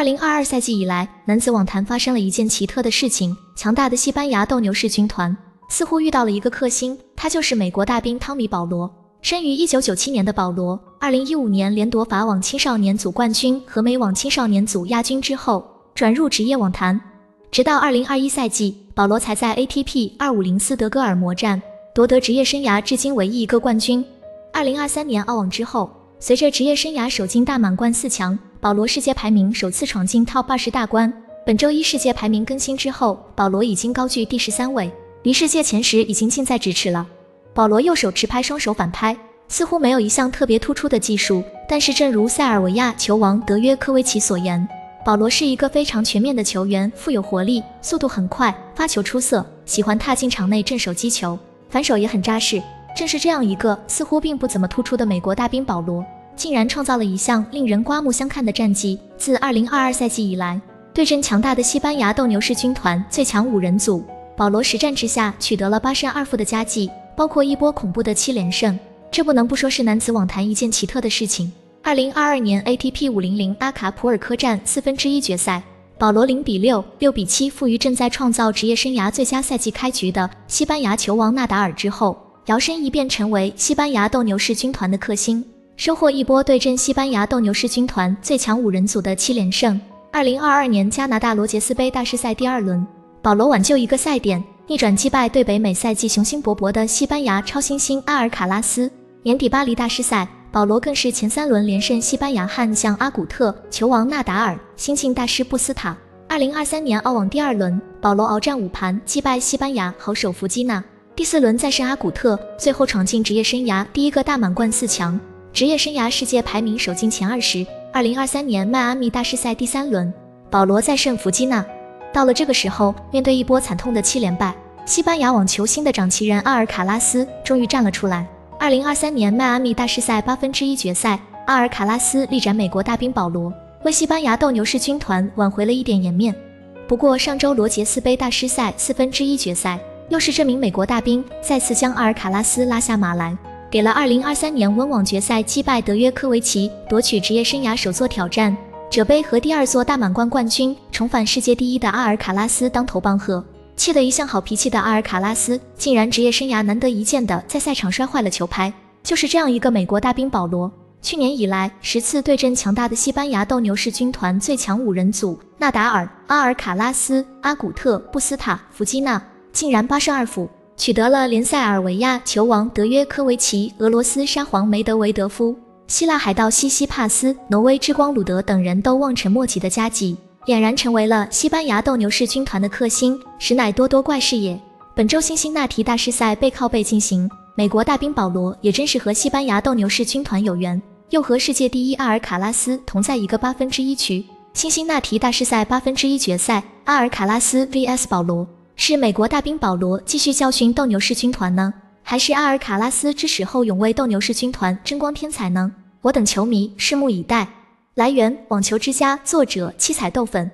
二零二二赛季以来，男子网坛发生了一件奇特的事情：强大的西班牙斗牛士军团似乎遇到了一个克星，他就是美国大兵汤米·保罗。生于一九九七年的保罗，二零一五年连夺法网青少年组冠军和美网青少年组亚军之后，转入职业网坛。直到二零二一赛季，保罗才在 ATP 二五零斯德哥尔摩站夺得职业生涯至今唯一一个冠军。二零二三年澳网之后，随着职业生涯首进大满贯四强，保罗世界排名首次闯进 TOP 二十大关。本周一世界排名更新之后，保罗已经高居第十三位，离世界前十已经近在咫尺了。保罗右手持拍，双手反拍，似乎没有一项特别突出的技术。但是，正如塞尔维亚球王德约科维奇所言，保罗是一个非常全面的球员，富有活力，速度很快，发球出色，喜欢踏进场内正手击球，反手也很扎实。正是这样一个似乎并不怎么突出的美国大兵保罗，竟然创造了一项令人刮目相看的战绩。自2022赛季以来，对阵强大的西班牙斗牛士军团最强五人组，保罗实战之下取得了八胜二负的佳绩。包括一波恐怖的七连胜，这不能不说是男子网坛一件奇特的事情。二零二二年 ATP 五零零阿卡普尔科站四分之一决赛，保罗零比六、六比七负于正在创造职业生涯最佳赛季开局的西班牙球王纳达尔之后，摇身一变成为西班牙斗牛士军团的克星，收获一波对阵西班牙斗牛士军团最强五人组的七连胜。二零二二年加拿大罗杰斯杯大师赛第二轮，保罗挽救一个赛点。逆转击败对北美赛季雄心勃勃的西班牙超新星阿尔卡拉斯。年底巴黎大师赛，保罗更是前三轮连胜西班牙悍将阿古特、球王纳达尔、新晋大师布斯塔。二零二三年澳网第二轮，保罗鏖战五盘击败西班牙好手弗基纳，第四轮再胜阿古特，最后闯进职业生涯第一个大满贯四强，职业生涯世界排名首进前二十。二零二三年迈阿密大师赛第三轮，保罗再胜弗基纳。到了这个时候，面对一波惨痛的七连败，西班牙网球星的掌旗人阿尔卡拉斯终于站了出来。二零二三年迈阿密大师赛八分之一决赛，阿尔卡拉斯力斩美国大兵保罗，为西班牙斗牛士军团挽回了一点颜面。不过上周罗杰斯杯大师赛四分之一决赛，又是这名美国大兵再次将阿尔卡拉斯拉下马来，给了二零二三年温网决赛击败德约科维奇，夺取职业生涯首座挑战。者杯和第二座大满贯冠军，重返世界第一的阿尔卡拉斯当头棒喝，气得一向好脾气的阿尔卡拉斯，竟然职业生涯难得一见的在赛场摔坏了球拍。就是这样一个美国大兵保罗，去年以来十次对阵强大的西班牙斗牛士军团最强五人组纳达尔、阿尔卡拉斯、阿古特、布斯塔、弗基纳，竟然八胜二负，取得了连塞尔维亚球王德约科维奇、俄罗斯沙皇梅德韦德夫。希腊海盗西西帕斯、挪威之光鲁德等人都望尘莫及的佳绩，俨然成为了西班牙斗牛士军团的克星，实乃多多怪事也。本周辛辛那提大师赛背靠背进行，美国大兵保罗也真是和西班牙斗牛士军团有缘，又和世界第一阿尔卡拉斯同在一个八分之一区。辛辛那提大师赛八分之一决赛，阿尔卡拉斯 vs 保罗，是美国大兵保罗继续教训斗牛士军团呢，还是阿尔卡拉斯之死后勇为斗牛士军团争光添彩呢？我等球迷拭目以待。来源：网球之家，作者七彩豆粉。